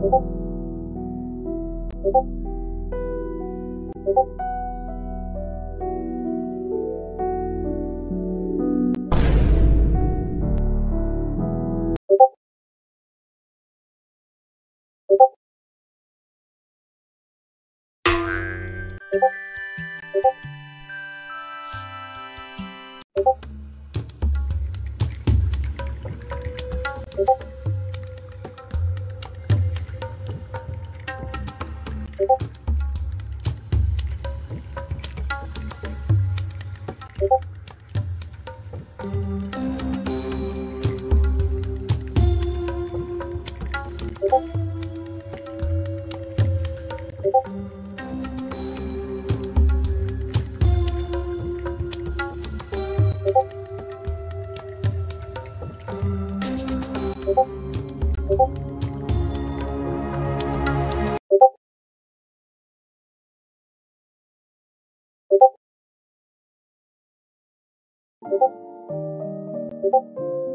you 고고 Thank you.